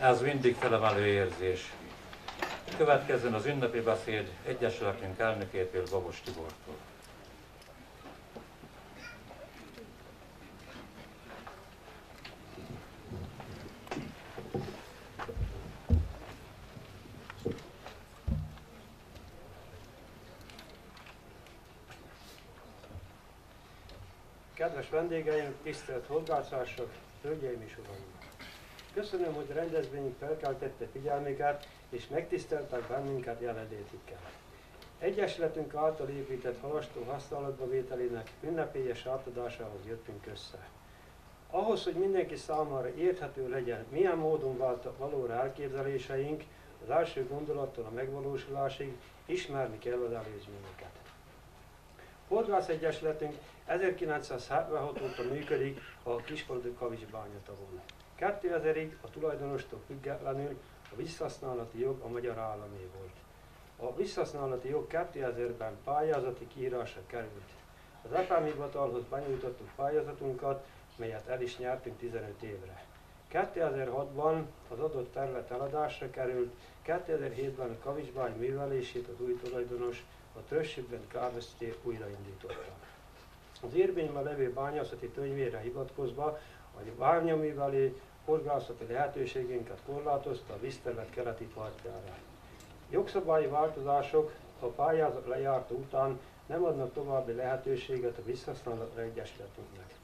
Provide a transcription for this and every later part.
Ez mindig felemelő érzés. Következzen az ünnepi beszéd Egyesületünk elnökétől, Babos Tibortól. Kedves vendégeim, tisztelt horgászások, hölgyeim és uraim! Köszönöm, hogy rendezvényünk felkeltette figyelmüket, és megtiszteltek bennünket jelenlétükkel. Egyesületünk által épített halastó használatba vételének ünnepélyes átadásához jöttünk össze. Ahhoz, hogy mindenki számára érthető legyen, milyen módon váltak valóra elképzeléseink, az első gondolattól a megvalósulásig ismerni kell az előzményeket. Horgász Egyesületünk 1976 óta működik a Kisfaludi Kavics bányatavon. 2000-ig a tulajdonostól függetlenül a visszasználati jog a magyar államé volt. A visszasználati jog 2000-ben pályázati kiírásra került. Az EPM hivatalhoz benyújtottuk pályázatunkat, melyet el is nyertünk 15 évre. 2006-ban az adott terület eladásra került, 2007-ben a kavicsbány művelését az új tulajdonos a Trössögben Káveszté újraindította. Az érvényben levő bányászati törvényre hivatkozva a bányaművelé horgászati lehetőségünket korlátozta a vízterület keleti partjára. Jogszabályi változások a pályázat lejárta után nem adnak további lehetőséget a visszahasználatra egyesületünknek.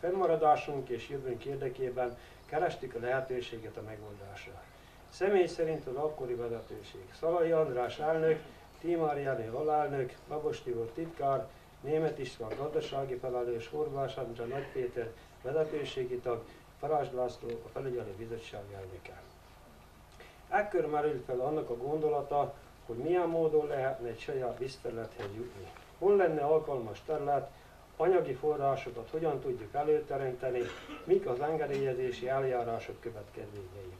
Fennmaradásunk és jövőnk érdekében kerestük a lehetőséget a megoldásra. Személy szerint az akkori vezetőség. Szalai András elnök, Tímár Jenő alelnök, Babos Tibor titkár, Német István gazdasági felelős, Horváth Andrá Nagy Péter vezetőségi tag, Farázs László a felügyelő bizottság elnöke. Ekkor merült fel annak a gondolata, hogy milyen módon lehetne egy saját vízterülethez jutni. Hol lenne alkalmas terület, anyagi forrásokat hogyan tudjuk előteremteni, mik az engedélyezési eljárások következményei.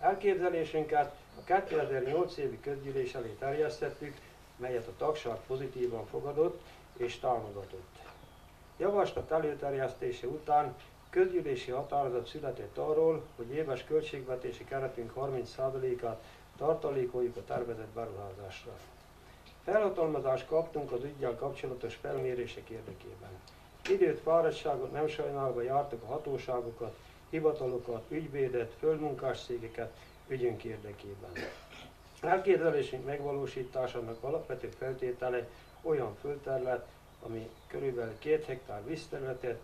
Elképzelésünket a 2008 évi közgyűlés elé terjesztettük, melyet a tagság pozitívan fogadott és támogatott. Javaslat előterjesztése után közgyűlési határozat született arról, hogy éves költségvetési keretünk 30%-át tartalékoljuk a tervezett beruházásra. Felhatalmazást kaptunk az ügyel kapcsolatos felmérések érdekében. Időt, fáradtságot nem sajnálva jártak a hatóságokat, hivatalokat, ügyvédet, földmunkás cégeket ügyünk érdekében. Elképzelésünk megvalósításának alapvető feltétele olyan földterület, ami körülbelül két hektár vízterületet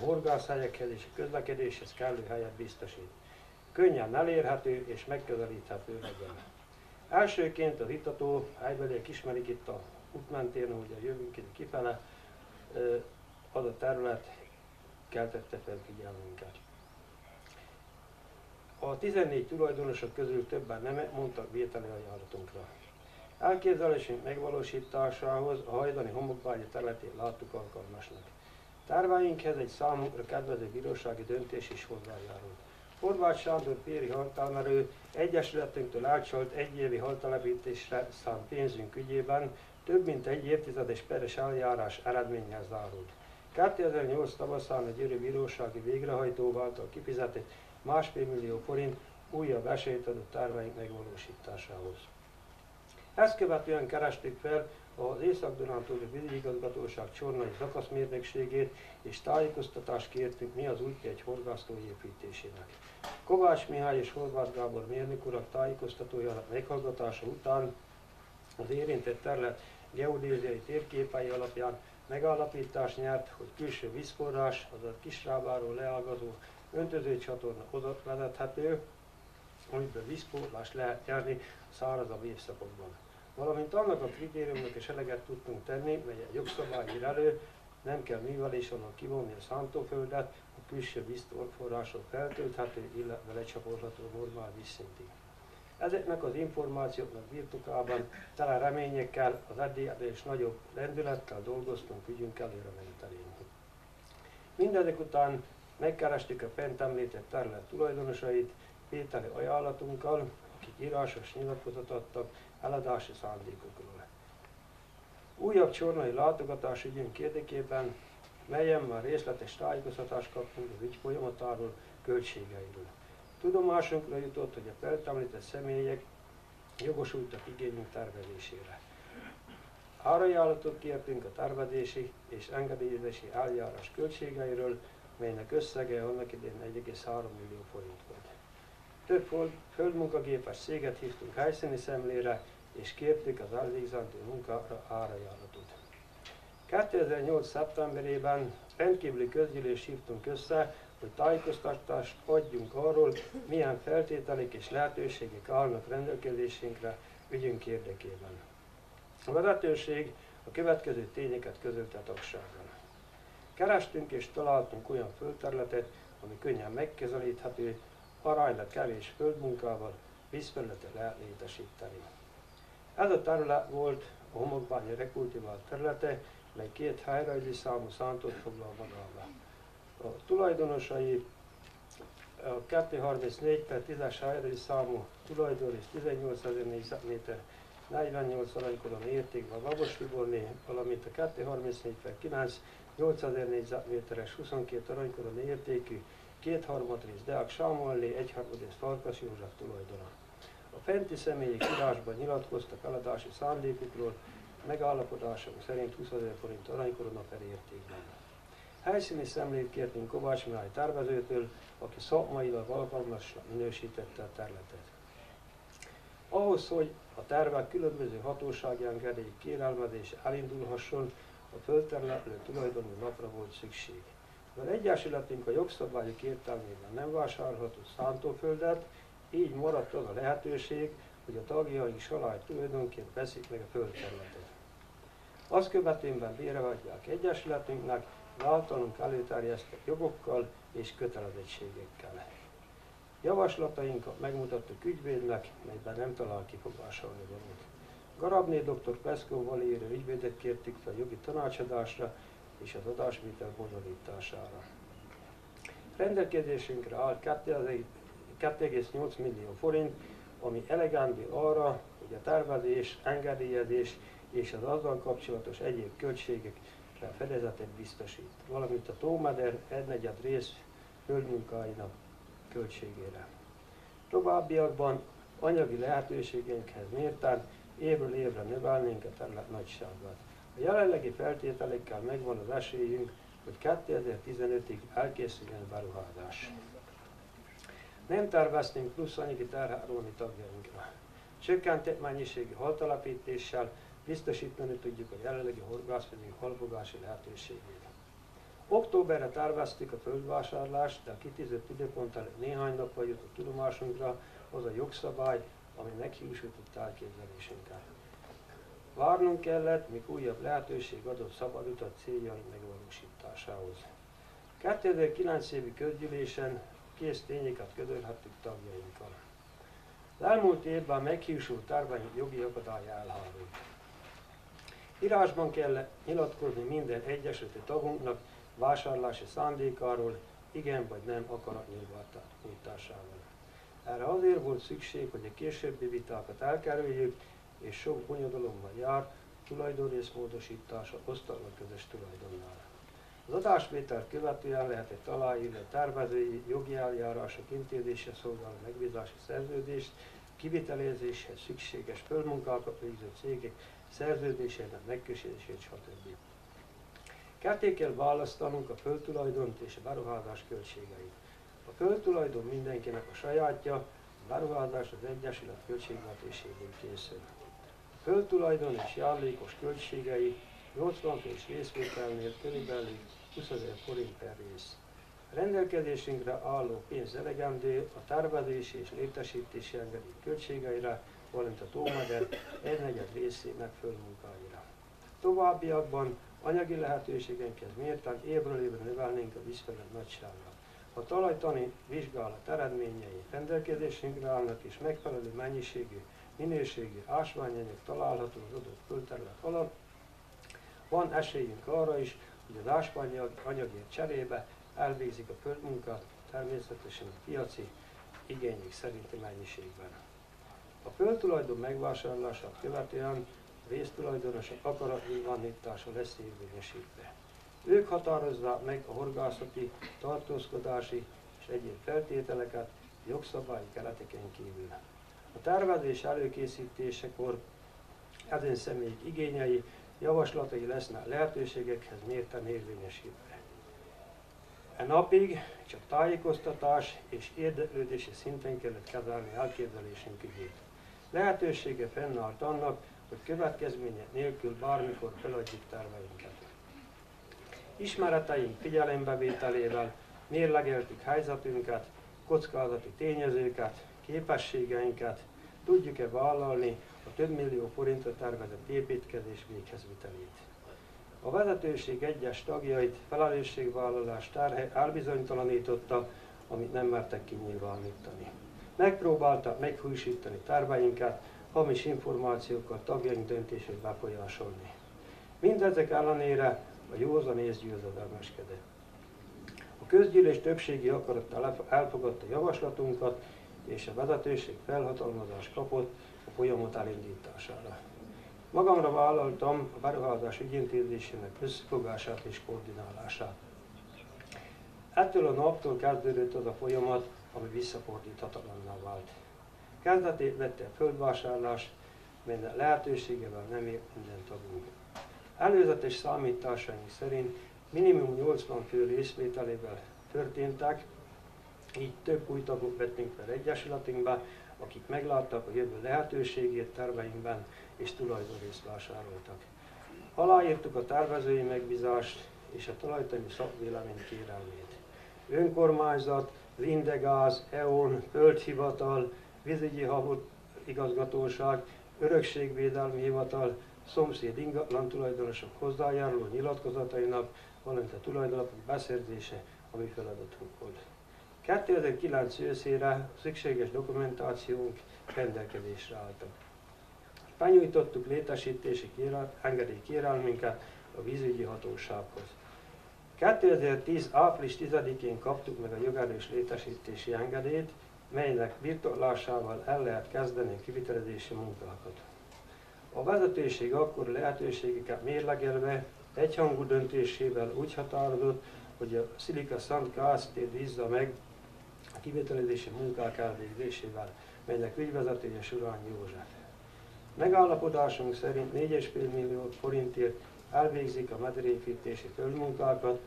a horgászhelyekhez és a közlekedéshez kellő helyet biztosít. Könnyen elérhető és megközelíthető legyen. Elsőként az itató helybeliek ismerik itt a útmentén, ugye jövünk itt kifele, az a terület keltette fel figyelmünket. A 14 tulajdonosok közül többen nem mondtak vételi ajánlatunkra. Elképzelésünk megvalósításához a hajdani homokbágyi területét láttuk alkalmasnak. Terveinkhez egy számunkra kedvező bírósági döntés is hozzájárult. Horváth Sándor Péri haltalmerő egyesületünktől elcsalt egyévi haltelepítésre szánt pénzünk ügyében több mint egy évtizedes peres eljárás eredményhez zárult. 2008 tavaszán a Győri Bírósági Végrehajtó által kifizetett másfél millió forint újabb esélyt adott terveink megvalósításához. Ezt követően kerestük fel az Észak-Dunántúli Vízigazgatóság csornai szakaszmérnökségét, és tájékoztatást kértünk mi az útja egy horgásztó építésének. Kovács Mihály és Horváth Gábor mérnök urak tájékoztatójának meghallgatása után az érintett terület geodéziai térképei alapján megállapítás nyert, hogy külső vízforrás, azaz Kisrábáról leágazó öntözőcsatorna oda vezethető, amiből vízpótlást lehet nyerni szárazabb évszakokban. Valamint annak a kritériumnak is eleget tudtunk tenni, mely a jogszabály ír elő, nem kell művelés onnan kivonni a szántóföldet, a külső vízforrások feltölthető, illetve lecsapolható normál vízszintig. Ezeknek az információknak birtokában tele reményekkel, az eddigre és nagyobb lendülettel dolgoztunk ügyünk előre mentelén. Mindezek után megkerestük a fent említett terület tulajdonosait vételi ajánlatunkkal, akik írásos nyilatkozatot adtak eladási szándékokról. Újabb csornai látogatás ügyünk érdekében, melyen már részletes tájékoztatást kaptunk az ügy folyamatáról, költségeiről. Tudomásunkra jutott, hogy a feltámlített személyek jogosultak igényünk tervezésére. Árajánlatot kértünk a tervezési és engedélyezési eljárás költségeiről, melynek összege annak idén 1,3 millió forint volt. Több földmunkagépes céget hívtunk helyszíni szemlére, és kértük az elvégzendő munkára árajánlatot. 2008. szeptemberében rendkívüli közgyűlés hívtunk össze, hogy tájékoztatást adjunk arról, milyen feltételek és lehetőségek állnak rendelkezésünkre ügyünk érdekében. A vezetőség a következő tényeket közölte tagsággal. Kerestünk és találtunk olyan földterületet, ami könnyen megkezelíthető, aránylag kevés földmunkával vízfelületet lehet létesíteni. Ez a terület volt a homokbánya rekultivált területe, mely két helyrajzi számú szántót foglal magába. A tulajdonosai a 234 per 10-es helyrajzi számú tulajdon és 18 ezer négyzetméter 48 aranykoron értékben Vavos Tiborné, valamint a 234 per 9 8000 négyzetméteres 22 aranykoron értékű két harmadrész Deák Sámuellé, egy harmadrész Farkas József tulajdona. A fenti személyek írásban nyilatkoztak eladási szándékukról, megállapodásunk szerint 20 ezer forint aranykorona per értékben. Helyszíni szemlét kértünk Kovács Mihály tervezőtől, aki szakmailag alkalmasra minősítette a területet. Ahhoz, hogy a tervek különböző hatósági engedély kérelmezés elindulhasson, a földterületlő tulajdonú napra volt szükség. Mivel egyesületünk a jogszabályok értelmében nem vásárolható szántóföldet, így maradt az a lehetőség, hogy a tagjaink salály tulajdonként veszik meg a földterületet. Azt követően bérevadják egyesületünknek, általunk előterjesztett jogokkal és kötelezettségekkel. Javaslatainkat megmutattuk ügyvédnek, melyben nem talál kifogásolni valót. Garabné dr. Peszkóval érő ügyvédet kértük fel jogi tanácsadásra és az adásvétel bonyolítására. Rendelkezésünkre áll 2,8 millió forint, ami elegándi arra, hogy a tervezés, engedélyezés és az azzal kapcsolatos egyéb költségekre fedezetet biztosít, valamint a tómeder egynegyed rész földmunkáinak költségére. Továbbiakban anyagi lehetőségeinkhez mértán évről évre növelnénk a terület nagyságát. A jelenlegi feltételekkel megvan az esélyünk, hogy 2015-ig elkészüljön beruházás. Nem terveztünk plusz anyagi terhárolni tagjainkra. Csökkentett mennyiségi haltalapítéssel biztosítani tudjuk a jelenlegi horgászföldünk halfogási lehetőségét. Októberre terveztük a földvásárlást, de a kitűzött időpont előtt néhány nappal jutott tudomásunkra az a jogszabály, ami meghiúsított elképzelésünket. Várnunk kellett, míg újabb lehetőség adott szabad utat céljaink megvalósításához. 2009 évi közgyűlésen kész tényeket közölhettük tagjainkkal. Az elmúlt évben meghiúsult tárvány jogi akadály elhárult. Írásban kell nyilatkozni minden egyesületi tagunknak vásárlási szándékáról, igen vagy nem akarat nyilvánításával. Erre azért volt szükség, hogy a későbbi vitákat elkerüljük, és sok bonyodalommal jár tulajdonrész módosítása osztalma közös tulajdonnál. Az adásvételt követően lehet egy aláírni tervezői jogi eljárások intézése szolgáló megbízási szerződést, kivitelezéshez szükséges földmunkákat végző cégek szerződésének megkötését, stb. Ketté kell választanunk a földtulajdont és a beruházás költségeit. A földtulajdon mindenkinek a sajátja, a beruházás az Egyesület költségvetéséből készül. A földtulajdon és járulékos költségei 80 és részvételnél körülbelül 20 ezer forint per rész. A rendelkezésünkre álló pénz elegendő a tervezési és létesítési engedély költségeire, valamint a tómeder egynegyed részének fölmunkáira. Továbbiakban anyagi lehetőségenkhez mérten évről évre növelnénk a vízfelület nagyságát. A talajtani vizsgálat eredményei rendelkezésünkre állnak és megfelelő mennyiségű, minőségű ásványanyag található az adott földterület alatt, van esélyünk arra is, hogy az ásványanyag anyagért cserébe elvégzik a földmunkát, természetesen a piaci igények szerinti mennyiségben. A földtulajdon megvásárlását követően résztulajdonosok akaratnyilvánítása lesz érvényesítve. Ők határozzák meg a horgászati, tartózkodási és egyéb feltételeket, jogszabályi kereteken kívül. A tervezés előkészítésekor ezen személyek igényei, javaslatai lesznek lehetőségekhez mérten érvényesítve. E napig csak tájékoztatás és érdeklődési szinten kellett kezelni elképzelésünk ügyét. Lehetősége fennállt annak, hogy következménye nélkül bármikor feladjuk terveinket. Ismereteink figyelembevételével mérlegeltük helyzetünket, kockázati tényezőket, képességeinket, tudjuk-e vállalni a több millió forintra tervezett építkezés véghezvitelét. A vezetőség egyes tagjait felelősségvállalás terhe elbizonytalanította, amit nem mertek kinyilvánítani. Megpróbálta meghúsítani terveinket, hamis információkkal tagjaink döntését befolyásolni. Mindezek ellenére a józan ész győzedelmeskedett. A közgyűlés többségi akarattal elfogadta javaslatunkat, és a vezetőség felhatalmazást kapott folyamat elindítására. Magamra vállaltam a beruházás ügyintézésének összefogását és koordinálását. Ettől a naptól kezdődött az a folyamat, ami visszafordíthatatlanná vált. Kezdetét vette a földvásárlás, melynek lehetőségevel nem ért minden tagunk. Előzetes számításaink szerint minimum 80 fő részvételével történtek, így több új tagot vettünk fel egyesületünkbe, akik megláttak a jövő lehetőségét terveinkben és tulajdonrészt vásároltak. Aláírtuk a tervezői megbízást és a talajtani szakvélemény kérelmét. Önkormányzat, Lindegáz, EON, Földhivatal, Vízügyi igazgatóság, Örökségvédelmi Hivatal, szomszéd ingatlan tulajdonosok hozzájáruló nyilatkozatainak, valamint a tulajdonapok beszerzése, ami feladatunk volt. 2009 őszére szükséges dokumentációnk rendelkezésre álltak. Benyújtottuk létesítési kérel, engedély kérelmünket a vízügyi hatósághoz. 2010. április 10-én kaptuk meg a jogerős létesítési engedélyt, melynek birtoklásával el lehet kezdeni a kivitelezési munkákat. A vezetőség akkor lehetőségeket mérlegelve egyhangú döntésével úgy határozott, hogy a Szilika Szent Kft. bízza meg kivitelezési munkák elvégzésével, melynek ügyvezetője Surányi József. Megállapodásunk szerint 4,5 millió forintért elvégzik a mederépítési földmunkákat,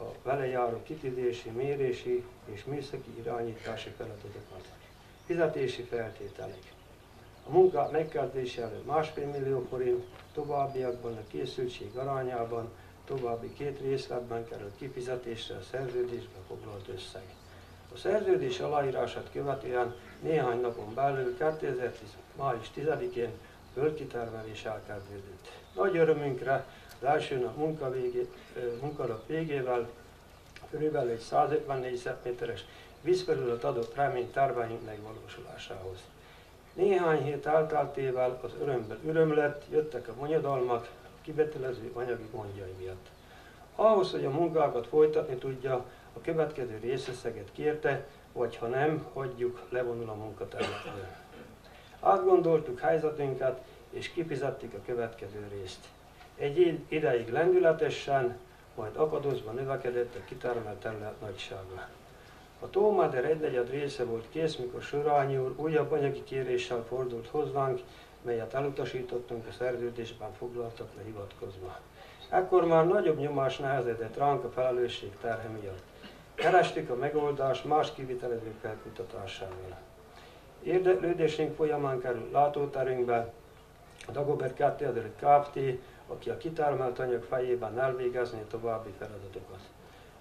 a vele járó kitűzési, mérési és műszaki irányítási feladatokat. Fizetési feltételek. A munka megkezdése előtt másfél millió forint, továbbiakban a készültség arányában további két részletben került kifizetésre a szerződésbe foglalt összeg. A szerződés aláírását követően néhány napon belül 2010. május 10-én földkitermelés elkezdődött. Nagy örömünkre az első nap munka végé, munkanap végével körülbelül egy 150 négyzetméteres vízfelület adott remény terveink megvalósulásához. Néhány hét elteltével az örömből öröm lett, jöttek a bonyodalmak, kibetelező anyagi gondjai miatt. Ahhoz, hogy a munkákat folytatni tudja, a következő részeszeget kérte, vagy ha nem, hagyjuk, levonul a munkaterületről. Átgondoltuk helyzetünket, és kifizettük a következő részt. Egy ideig lendületesen, majd akadozva növekedett a kitermelt terület nagysága. A Tómáder egynegyed része volt kész, mikor Surányi úr újabb anyagi kéréssel fordult hozzánk, melyet elutasítottunk a szerződésben foglaltakra hivatkozva. Ekkor már nagyobb nyomás nehezedett ránk a felelősség terhe miatt. Kerestük a megoldást más kivitelezők felkutatásával. Érdeklődésünk folyamán került látóterünkbe a Dagobert 2000 Kft., aki a kitermelt anyag fejében elvégezni a további feladatokat.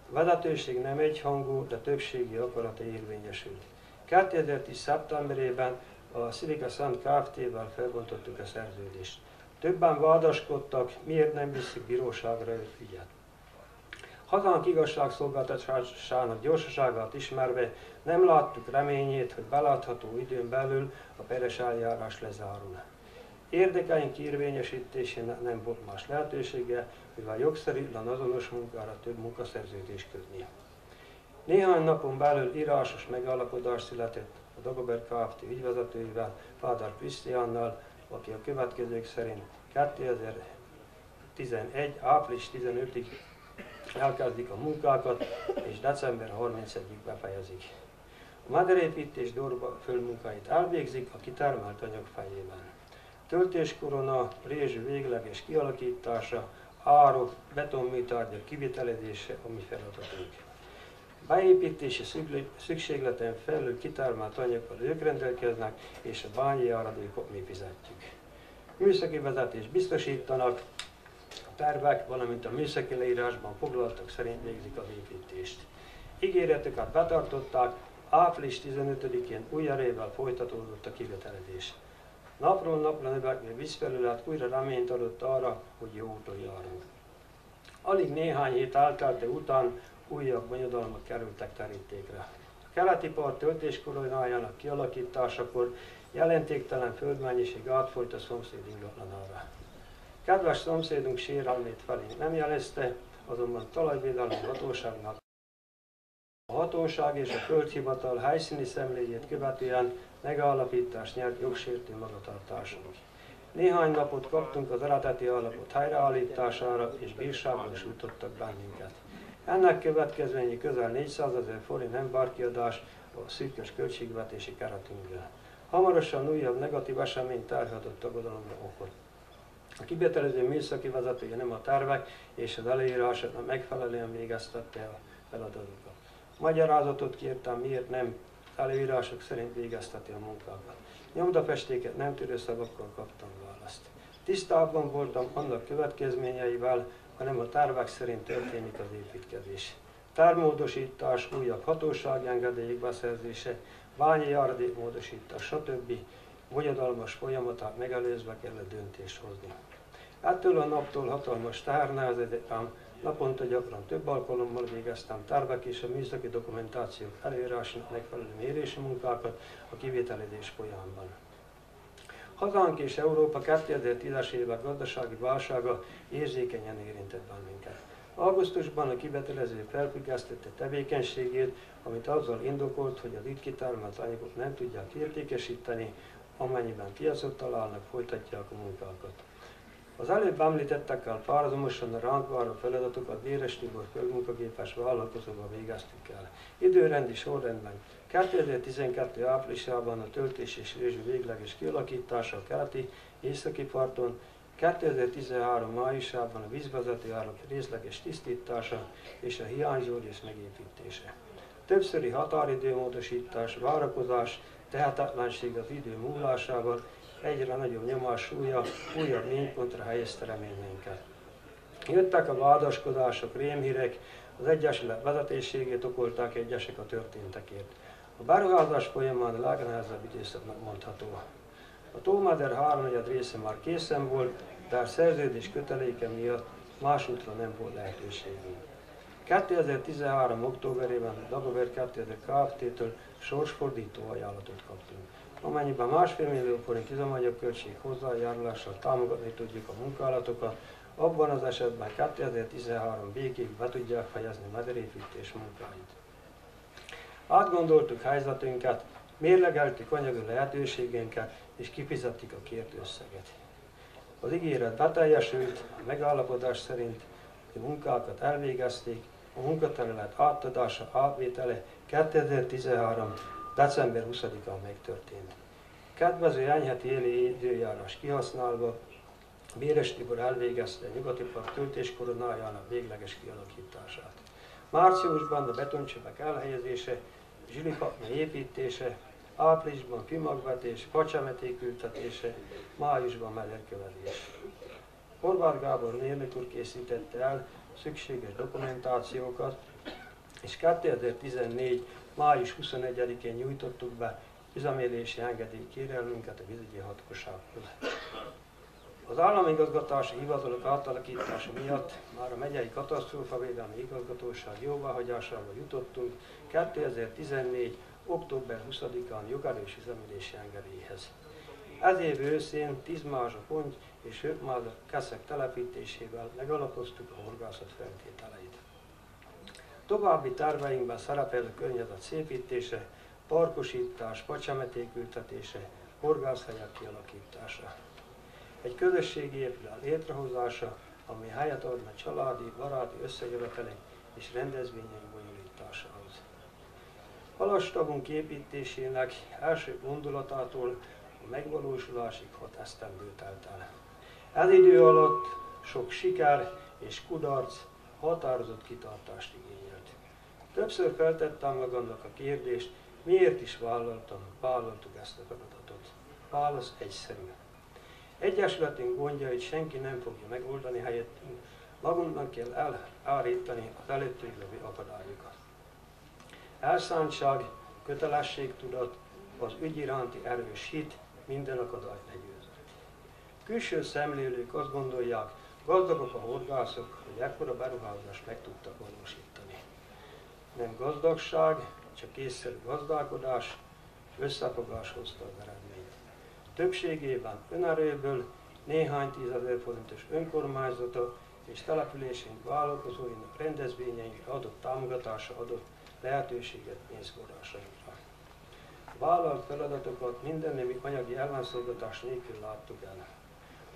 A vezetőség nem egyhangú, de többségi akarata érvényesült. 2010. szeptemberében a Szilika Szent Kft-vel felbontottuk a szerződést. Többen vádaskodtak, miért nem viszik bíróságra őt ügyet. Hazánk igazságszolgáltatásának gyorsaságát ismerve nem láttuk reményét, hogy belátható időn belül a peres eljárás lezárul. Érdekeink érvényesítésének nem volt más lehetősége, mivel jogszerűtlen azonos munkára több munkaszerződés kötni. Néhány napon belül írásos megállapodás született a Dagobert Kft. ügyvezetőivel, Fádár Krisztiánnal, aki a következők szerint 2011. április 15-ig elkezdik a munkákat, és december 31-ig befejezik. A maderépítés durva fölmunkáit elvégzik a kitermelt anyag fejében. Töltéskorona, rézsű végleges kialakítása, árok, betonműtárgyak kivitelezése a mi feladatunk. Beépítési szükségleten felül kitermelt anyaggal ők rendelkeznek, és a bányi járadékot mi fizetjük. Műszaki vezetés biztosítanak, tervek, valamint a műszaki leírásban foglaltak szerint végzik az építést. Ígéretüket betartották, április 15-én újjárével folytatódott a kiveteledés. Napról napra növekvő vízfelület újra reményt adott arra, hogy jó úton járunk. Alig néhány hét eltelte után újabb bonyodalmak kerültek terítékre. A keleti part töltéskoronájának kialakításakor jelentéktelen földmennyiség átfolyt a szomszéd ingatlanára. Kedves szomszédunk sérelmét felé nem jelezte, azonban talajvédelmi hatóságnak a hatóság és a földhivatal helyszíni szemléjét követően megállapítást nyert jogsértő magatartásunk. Néhány napot kaptunk az eredeti állapot helyreállítására, és bírságban is jutottak bennünket. Ennek következményi közel 400 ezer forint embarkiadás a szűkös költségvetési keretünkre. Hamarosan újabb negatív esemény terhelhetett tagadalomra okot. A kibetelező műszaki vezetője nem a tervek és az előírásoknak megfelelően végeztette a feladatokat. Magyarázatot kértem, miért nem előírások szerint végezteti a munkákat. Nyomdafestéket nem tűrő szavakkal kaptam választ. Tisztában voltam annak következményeivel, hanem a tervek szerint történik az építkezés. Tármódosítás, újabb hatósági engedélyek beszerzése, bányi járadékmódosítás, stb. Bonyodalmas folyamatát megelőzve kellett döntést hozni. Ettől a naptól hatalmas nehezedett Naponta gyakran több alkalommal végeztem tervek és a műszaki dokumentációk előírásának megfelelő mérési munkákat a kivételezés folyamán. Hazánk és Európa 2010-es évek gazdasági válsága érzékenyen érintett bennünket. Augusztusban a kivetelező felfüggesztette tevékenységét, amit azzal indokolt, hogy az itt kitermelt anyagot nem tudják értékesíteni, amennyiben piacot találnak, folytatják a munkákat. Az előbb említettekkel párhuzamosan a ránk váró feladatokat Véres Tibor földmunkagépes vállalkozóval végeztük el. Időrendi sorrendben 2012. áprilisában a töltés és rézsű végleges kialakítása a keleti északi parton, 2013. májusában a vízvezető állap részleges tisztítása és a hiányzó rész megépítése. Többszöri határidőmódosítás, várakozás, tehetetlenség az idő múlásával egyre nagyobb nyomás súlya újabb mélypontra helyezte reményeinket. Jöttek a vádaskodások, rémhírek, az Egyesület vezetésségét okolták egyesek a történtekért. A beruházás folyamán a legnehezebb időszaknak mondható. A Tómader háromnegyed része már készen volt, de a szerződés köteléke miatt más nem volt lehetőségünk. 2013. októberében a Dagover 2000 Kft-től sorsfordító ajánlatot kaptunk. Amennyiben másfél millió forint üzemanyag költség hozzájárulással támogatni tudjuk a munkálatokat, abban az esetben 2013 végig be tudják fejezni mederépítés munkáit. Átgondoltuk helyzetünket, mérlegeltük anyagi lehetőségénket, és kifizettük a kért összeget. Az ígéret beteljesült, a megállapodás szerint a munkákat elvégezték, a munkaterület átadása, átvétele 2013 december 20-án megtörtént. Kedvező enyheti éli időjárás kihasználva, Béres Tibor elvégezte a nyugati park töltéskoronájának végleges kialakítását. Márciusban a betoncsövek elhelyezése, zsilipakna építése, áprilisban fimagvetés, pacsameték ültetése, májusban mederkövelés. Horváth Gábor mérnök úr készítette el szükséges dokumentációkat, és 2014 május 21-én nyújtottuk be üzemélési engedély kérelmünket a vízügyi hatósághoz. Az állami igazgatási hivatalok átalakítása miatt már a megyei katasztrófavédelmi igazgatóság jóváhagyásába jutottunk 2014. október 20-án jogerős üzemélési engedélyhez. Ez év őszén 10 mázsa és 5 mázsa keszek telepítésével megalapoztuk a horgászat feltételeit. További terveinkben szerepel a környezet szépítése, parkosítás, pacsameték ültetése, horgászhelyek kialakítása. Egy közösségi épület létrehozása, ami helyet adna családi, baráti összejövetelek és rendezvények bonyolításához. Halastavunk építésének első gondolatától a megvalósulásig hat esztendő telt el. Ez idő alatt sok siker és kudarc határozott kitartást igényelt. Többször feltettem magamnak a kérdést, miért is vállaltam, vállaltuk ezt a feladatot. Válasz egyszerű. Egyesületünk gondjait senki nem fogja megoldani helyettünk, magunknak kell elárítani a előttünk lévő akadályokat. Elszántság, kötelességtudat, az ügy iránti erős hit minden akadályt legyőzött. Külső szemlélők azt gondolják, gazdagok a horgászok, hogy ekkora beruházást meg tudtak valósítani. Nem gazdagság, csak készszerű gazdálkodás, összefogás hozta az eredményt. Többségében önerőből néhány tízezer forintos önkormányzata és településénk vállalkozóinak rendezvényeinkre adott támogatása adott lehetőséget pénzforrásainkra. Vállalt feladatokat mindennémi anyagi ellenszolgatás nélkül láttuk el.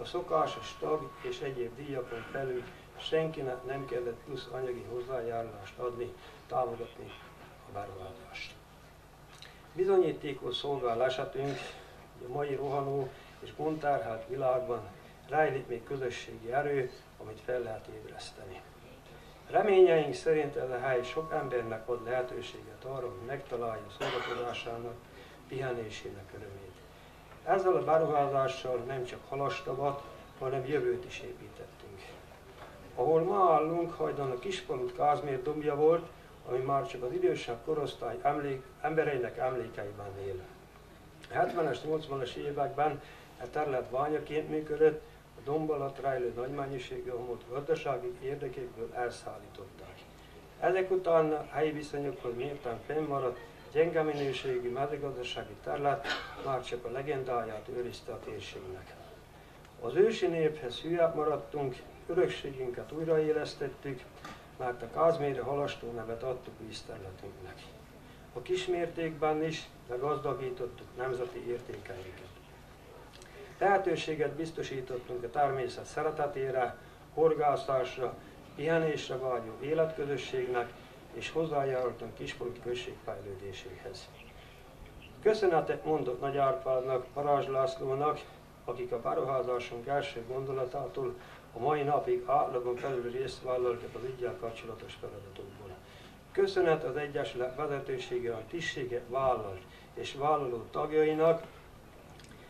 A szokásos tag és egyéb díjakon felül senkinek nem kellett plusz anyagi hozzájárulást adni, támogatni a beruházást. Bizonyítékos szolgál esetünk, hogy a mai rohanó és gondtárhált világban rejlik még közösségi erő, amit fel lehet ébreszteni. Reményeink szerint ez a hely sok embernek ad lehetőséget arra, hogy megtalálja szórakozásának, pihenésének örömét. Ezzel a beruházással nem csak halastavat, hanem jövőt is építettünk. Ahol ma állunk, hajdan a Kispalut Kázmér dombja volt, ami már csak az idősebb korosztály emlék, embereinek emlékeiben él. 70-es, 80-as években e terület bányaként működött, a domb alatt rejlő nagy mennyiségű gazdasági érdekekből elszállították. Ezek után a helyi viszonyokhoz mérten fennmaradt gyenge minőségű mezőgazdasági terület már csak a legendáját őrizte a térségnek. Az ősi néphez hülyebb maradtunk, örökségünket újraélesztettük, mert a Kázmére halastó nevet adtuk vízterületünknek. A kismértékben is gazdagítottuk nemzeti értékeinket. Lehetőséget biztosítottunk a természet szeretetére, horgászásra, pihenésre vágyó életközösségnek, és hozzájárultunk Kispolti község fejlődéséhez. Köszönetet mondott Nagy Árpádnak, Parázs Lászlónak, akik a beruházásunk első gondolatától a mai napig átlagon felül részt vállaltak az ügyel kapcsolatos feladatokból. Köszönet az Egyesület vezetősége, a tisztséget vállalt és vállaló tagjainak,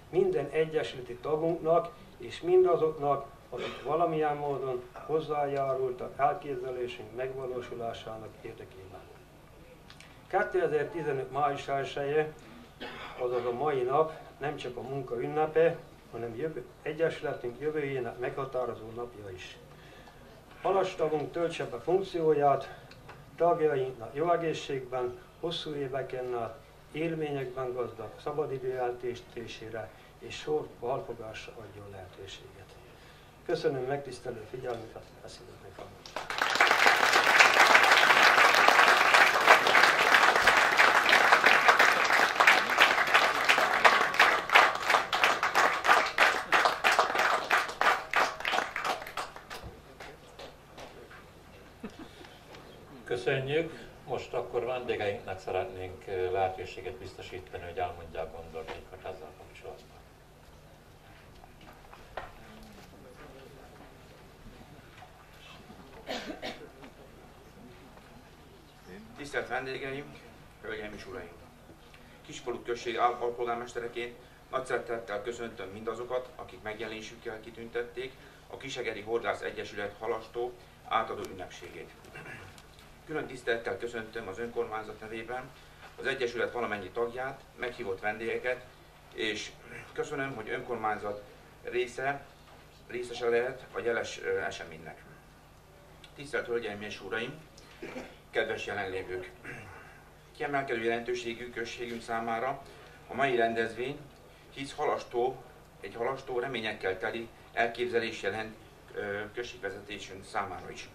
minden egyesületi tagunknak és mindazoknak, akik valamilyen módon hozzájárultak elképzelésünk megvalósulásának érdekében. 2015. május 1 azaz a mai nap nem csak a munka ünnepe, hanem jövő, Egyesületünk jövőjének meghatározó napja is. Halastavunk töltse be funkcióját, tagjainknak jó egészségben, hosszú éveken át, élményekben gazdag, szabadidő eltéstésére és sor valfogásra adjon lehetőséget. Köszönöm megtisztelő figyelmüket, beszélőnek Köszönjük! Most akkor vendégeinknek szeretnénk lehetőséget biztosítani, hogy elmondják gondolataikat ezzel kapcsolatban. Tisztelt vendégeim, hölgyeim és uraim! Kispalut község alpolgármestereként nagy szeretettel köszöntöm mindazokat, akik megjelenésükkel kitüntették a Kisegeri Hordász Egyesület halastó átadó ünnepségét. Külön tisztelettel köszöntöm az önkormányzat nevében az Egyesület valamennyi tagját, meghívott vendégeket, és köszönöm, hogy önkormányzat része, részese lehet a jeles eseménynek. Tisztelt Hölgyeim és Uraim, kedves jelenlévők! Kiemelkedő jelentőségű községünk számára a mai rendezvény, hisz halastó, egy halastó reményekkel teli elképzelés jelent községvezetésünk számára is.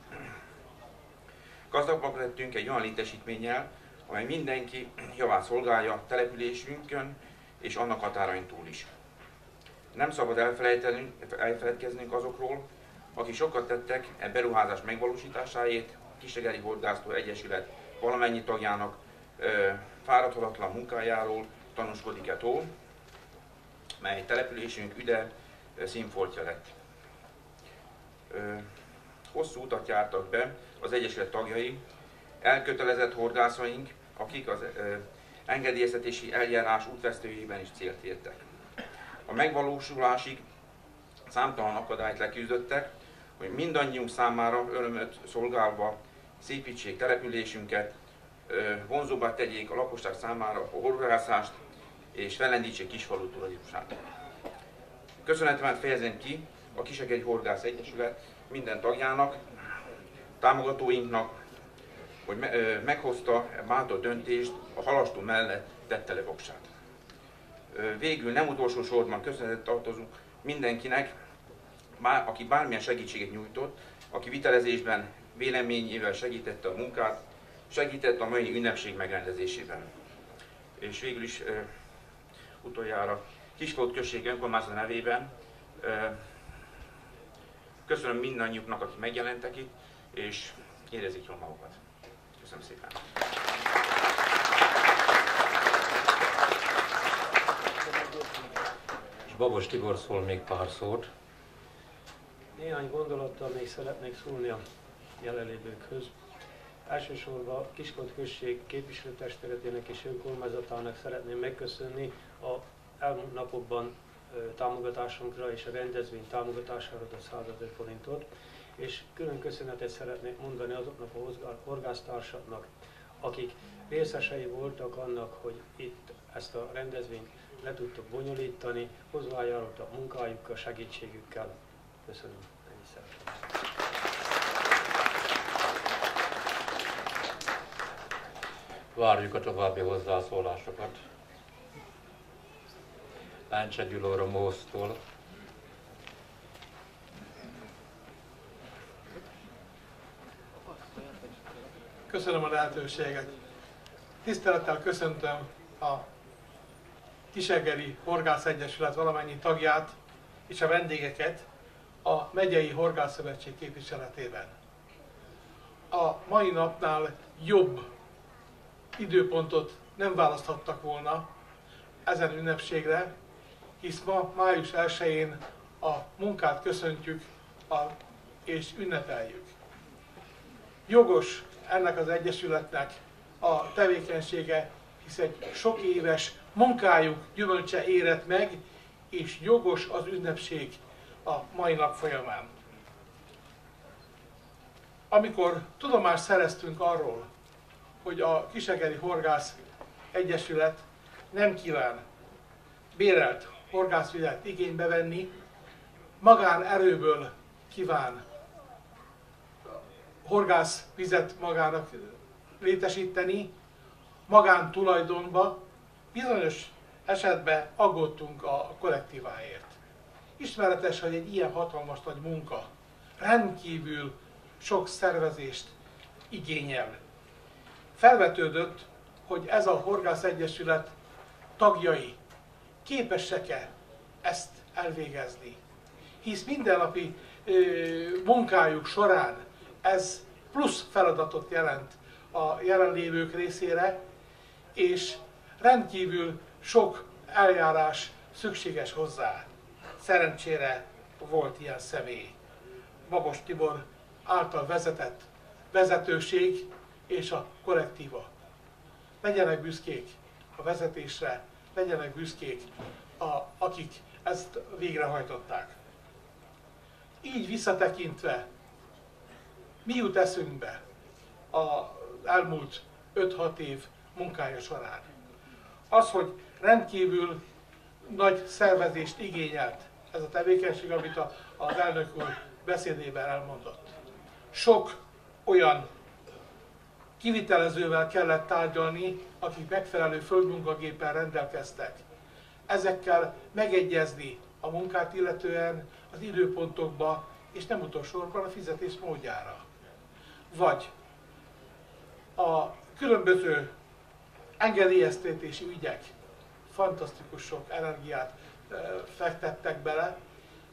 Gazdagabbak lettünk egy olyan létesítménnyel, amely mindenki javát szolgálja településünkön és annak határain túl is. Nem szabad elfelejtkeznünk azokról, akik sokat tettek e beruházás megvalósításáért, Kisegeri Horgásztó Egyesület valamennyi tagjának fáradhatatlan munkájáról tanúskodik-e tó, mely településünk üde színfoltja lett. Hosszú utat jártak be az Egyesület tagjai, elkötelezett hordászaink, akik az engedélyeztetési eljárás útvesztőjében is célt értek. A megvalósulásig számtalan akadályt leküzdöttek, hogy mindannyiunk számára örömöt szolgálva szépítsék településünket, vonzóbbá tegyék a lakosság számára a horgászást, és fellendítsék kisfalu tulajdonságát. Köszönetemet fejezem ki a Kisegeri Horgász Egyesület minden tagjának, támogatóinknak, hogy meghozta bátor döntést a halastó mellett tette le voksát. Végül nem utolsó sorban köszönetet tartozunk mindenkinek, aki bármilyen segítséget nyújtott, aki vitelezésben véleményével segítette a munkát, segített a mai ünnepség megrendezésében. És végül is uh, utoljára Kisfolt község önkormányzat nevében uh, köszönöm mindannyiuknak, akik megjelentek itt, és érezik jól magukat. Köszönöm szépen! És Babos Tibor szól még pár szót. Néhány gondolattal még szeretnék szólni a jelenlévőkhöz. Elsősorban Kiskont község képviselőtestületének és önkormányzatának szeretném megköszönni a elmúlt napokban támogatásunkra és a rendezvény támogatására a 100 ezer forintot, és külön köszönetet szeretnék mondani azoknak a horgásztársaknak, akik részesei voltak annak, hogy itt ezt a rendezvényt le tudtuk bonyolítani, hozzájárultak munkájukkal, segítségükkel. Köszönöm. Ennyi szeretném. Várjuk a további hozzászólásokat. Láncse Gyulóra Móztól. Köszönöm a lehetőséget. Tisztelettel köszöntöm a Kisegeri Horgász Egyesület valamennyi tagját és a vendégeket a Megyei Horgászszövetség képviseletében. A mai napnál jobb időpontot nem választhattak volna ezen ünnepségre, hisz ma május 1-én a munkát köszöntjük a, és ünnepeljük. Jogos ennek az Egyesületnek a tevékenysége, hisz egy sok éves munkájuk gyümölcse érett meg, és jogos az ünnepség a mai nap folyamán. Amikor tudomást szereztünk arról, hogy a Kisegeri Horgász Egyesület nem kíván bérelt horgászvizet igénybe venni, magán erőből kíván horgászvizet magának létesíteni, magán tulajdonba, bizonyos esetben aggódtunk a kollektíváért. Ismeretes, hogy egy ilyen hatalmas nagy munka rendkívül sok szervezést igényel felvetődött, hogy ez a Horgász Egyesület tagjai képesek-e ezt elvégezni. Hisz mindennapi ö, munkájuk során ez plusz feladatot jelent a jelenlévők részére, és rendkívül sok eljárás szükséges hozzá. Szerencsére volt ilyen személy. Babos Tibor által vezetett vezetőség és a kollektíva. Legyenek büszkék a vezetésre, legyenek büszkék, a, akik ezt végrehajtották. Így visszatekintve, mi jut eszünkbe az elmúlt 5-6 év munkája során? Az, hogy rendkívül nagy szervezést igényelt ez a tevékenység, amit az elnök úr beszédében elmondott. Sok olyan kivitelezővel kellett tárgyalni, akik megfelelő földmunkagéppel rendelkeztek. Ezekkel megegyezni a munkát illetően az időpontokba, és nem utolsóban a fizetés módjára. Vagy a különböző engedélyeztetési ügyek fantasztikus sok energiát fektettek bele,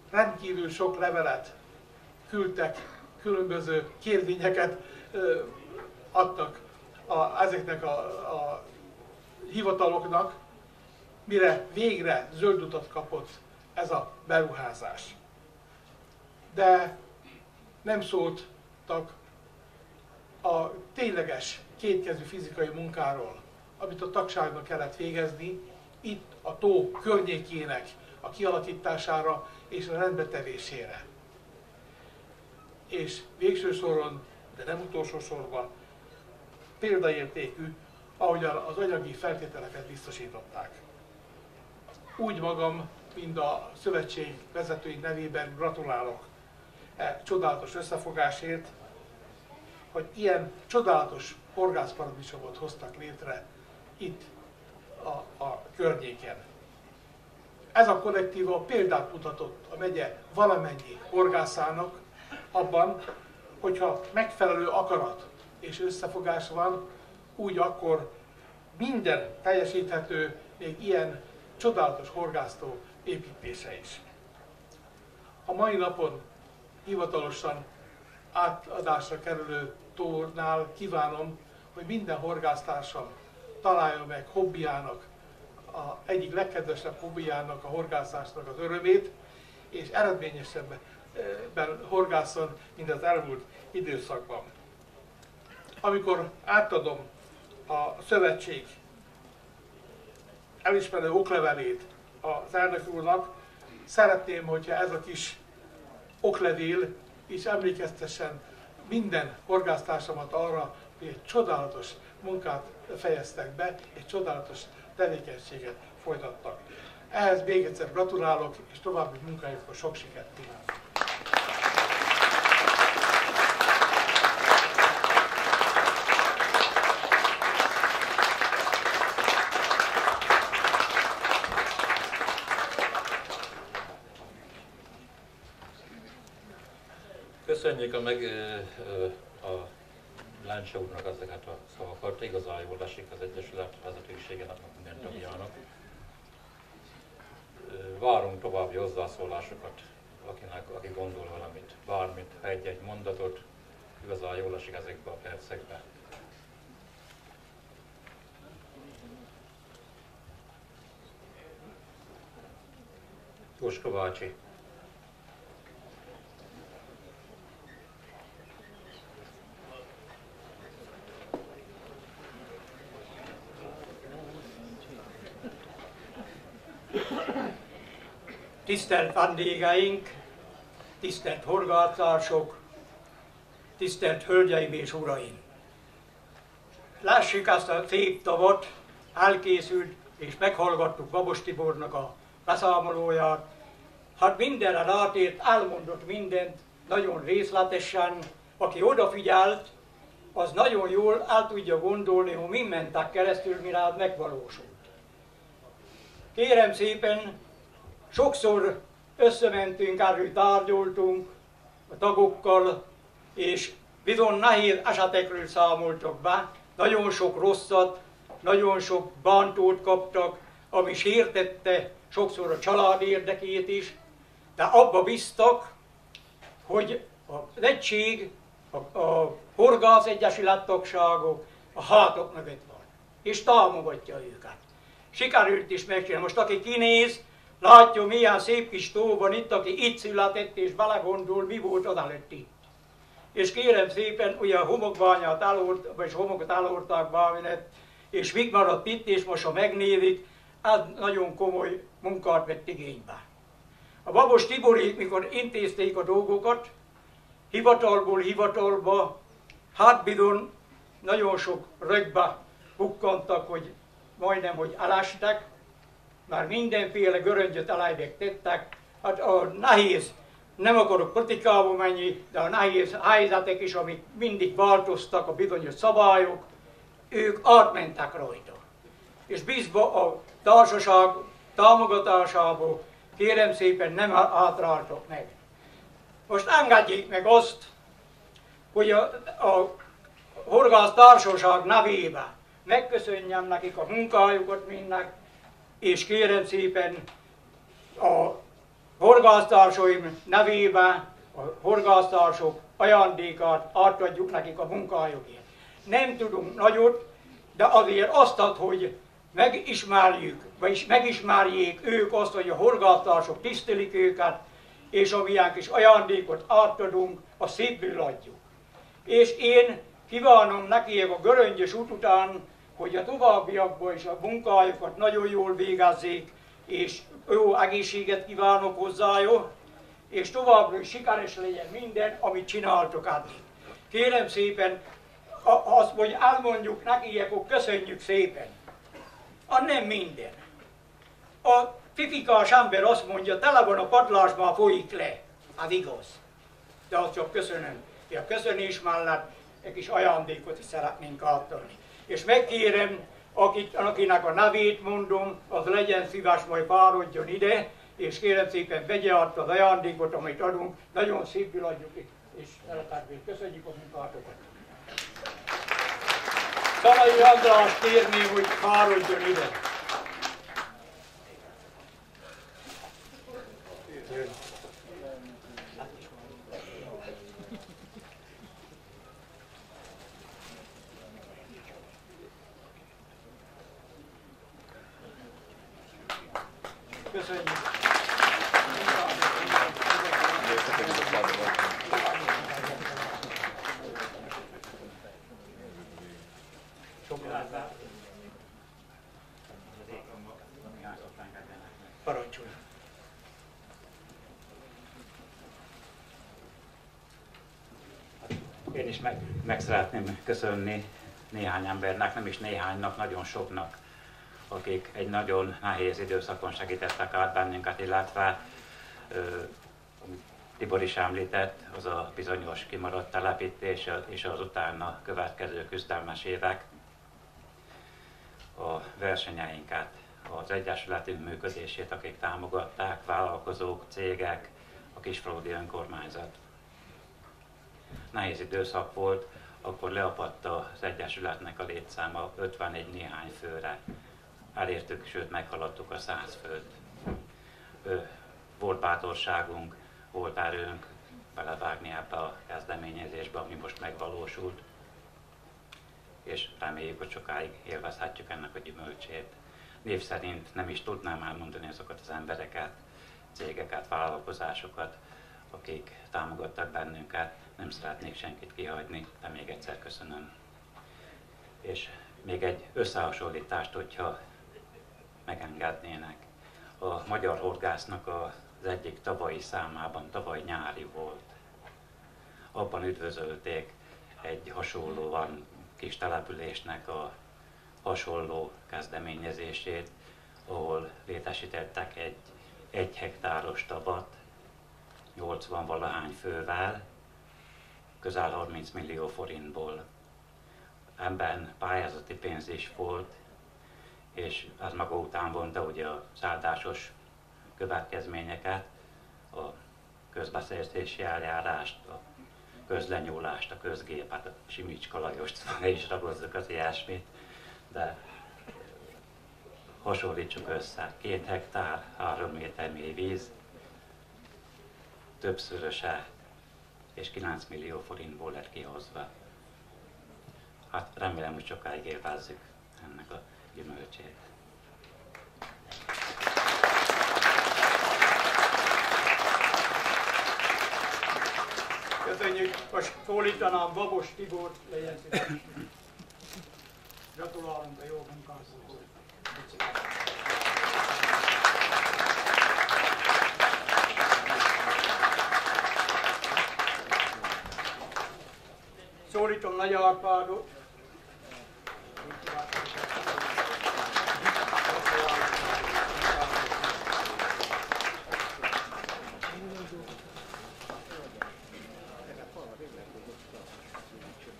rendkívül sok levelet küldtek, különböző kérvényeket adtak a, ezeknek a, a hivataloknak, mire végre zöld utat kapott ez a beruházás. De nem szóltak a tényleges kétkezű fizikai munkáról, amit a tagságnak kellett végezni, itt a tó környékének a kialakítására és a rendbetevésére. És végső soron, de nem utolsó sorban, példaértékű, ahogyan az anyagi feltételeket biztosították. Úgy magam, mint a szövetség vezetői nevében gratulálok e csodálatos összefogásért, hogy ilyen csodálatos horgászparadicsomot hoztak létre itt a, a környéken. Ez a kollektíva példát mutatott a megye valamennyi horgászának abban, hogyha megfelelő akarat és összefogás van, úgy akkor minden teljesíthető, még ilyen csodálatos horgásztó építése is. A mai napon hivatalosan átadásra kerülő tónál kívánom, hogy minden horgásztársam találja meg hobbiának, a egyik legkedvesebb hobbiának, a horgászásnak az örömét, és eredményesebben horgászon, mint az elmúlt időszakban. Amikor átadom a szövetség elismerő oklevelét az elnök úrnak, szeretném, hogyha ez a kis oklevél is emlékeztessen minden horgásztársamat arra, hogy egy csodálatos munkát fejeztek be, egy csodálatos tevékenységet folytattak. Ehhez még egyszer gratulálok, és további munkájukhoz sok sikert kívánok! Köszönjük a, meg, a Láncsa úrnak ezeket a szavakat. Igazán jól esik az Egyesület vezetőségének, minden tagjának. Várunk további hozzászólásokat, akinek, aki gondol valamit, bármit, egy-egy mondatot, igazán jól esik ezekbe a percekbe. Jóska bácsi. Tisztelt vendégeink, tisztelt horgászások, tisztelt hölgyeim és uraim! Lássuk azt a szép tavat, elkészült, és meghallgattuk Babos Tibornak a beszámolóját. Hát mindenre rátért, elmondott mindent, nagyon részletesen. Aki odafigyelt, az nagyon jól el tudja gondolni, hogy mi mentek keresztül, mire megvalósult. Kérem szépen, Sokszor összementünk, erről tárgyaltunk a tagokkal, és bizony nehéz esetekről számoltak be, nagyon sok rosszat, nagyon sok bántót kaptak, ami sértette sokszor a család érdekét is, de abba biztak, hogy az egység, a, a horgász egyesület tagságok a hátok mögött van, és támogatja őket. Sikerült is megcsinálni. Most aki kinéz, Látja, milyen szép kis tó van itt, aki itt született és belegondol, mi volt odalett itt. És kérem szépen, ugye a homokbányát elort, vagy homokot elorták bárminet, és mik maradt itt, és most ha megnézik, ez nagyon komoly munkát vett igénybe. A Babos Tibori, mikor intézték a dolgokat, hivatalból hivatalba, hát bidon nagyon sok rögbe bukkantak, hogy majdnem, hogy elestek, már mindenféle göröngyöt alábbek tettek, hát a nehéz, nem akarok politikába menni, de a nehéz helyzetek is, amik mindig változtak, a bizonyos szabályok, ők átmentek rajta. És bízva a társaság támogatásából kérem szépen nem átráltok meg. Most engedjék meg azt, hogy a, a horgász társaság nevében megköszönjem nekik a munkájukat mindnek, és kérem szépen a horgásztársaim nevében a horgásztársok ajándékát átadjuk nekik a munkájukért. Nem tudunk nagyot, de azért azt ad, hogy megismerjük, vagyis megismerjék ők azt, hogy a horgásztások tisztelik őket, és amilyen kis ajándékot átadunk, a szépből adjuk. És én kívánom neki a göröngyös út után, hogy a továbbiakban is a munkájukat nagyon jól végezzék, és jó egészséget kívánok hozzájuk, és továbbra is sikeres legyen minden, amit csináltok addig. Kérem szépen, azt, hogy elmondjuk neki, akkor köszönjük szépen. A nem minden. A fifikás ember azt mondja, tele van a padlásban, folyik le. Hát igaz. De azt csak köszönöm. A köszönés mellett egy kis ajándékot is szeretnénk átadni. És megkérem, akit, akinek a nevét mondom, az legyen szíves, majd fáradjon ide, és kérem szépen vegye át az ajándékot, amit adunk. Nagyon szépül adjuk itt, és szeretettel köszönjük a munkátokat. Szalai András kérném, hogy fáradjon ide. Köszönjük. Parancsolj. Én is meg, meg szeretném köszönni néhány embernek, nem is néhánynak, nagyon soknak, akik egy nagyon nehéz időszakon segítettek át bennünket, illetve Tibor is említett, az a bizonyos kimaradt telepítés és az utána következő küzdelmes évek a versenyeinket, az Egyesületünk működését, akik támogatták, vállalkozók, cégek, a Kisfaludi önkormányzat. Nehéz időszak volt, akkor leapadt az Egyesületnek a létszáma 51 néhány főre. Elértük, sőt meghaladtuk a 100 főt. Volt bátorságunk, volt erőnk belevágni ebbe a kezdeményezésbe, ami most megvalósult, és reméljük, hogy sokáig élvezhetjük ennek a gyümölcsét. Név szerint nem is tudnám elmondani azokat az embereket, cégeket, vállalkozásokat, akik támogattak bennünket, nem szeretnék senkit kihagyni, de még egyszer köszönöm. És még egy összehasonlítást, hogyha megengednének. A magyar horgásznak az egyik tavalyi számában, tavaly nyári volt. Abban üdvözölték egy hasonlóan kis településnek a hasonló kezdeményezését, ahol létesítettek egy egy hektáros tavat, 80 valahány fővel, közel 30 millió forintból. Ebben pályázati pénz is volt, és az maga után vonta ugye a száldásos következményeket, a közbeszerzési eljárást, a közlenyúlást, a közgépet, a Simicska Lajost, is ragozzuk az ilyesmit, de hasonlítsuk össze, két hektár, három méter mély víz, többszöröse, és 9 millió forintból lett kihozva. Hát remélem, hogy sokáig élvezzük ennek a gyümölcsét. Köszönjük, most szólítanám Babos Tibor, legyen szíves. Gratulálunk a jó munkához. Szólítom Nagy Árpádot.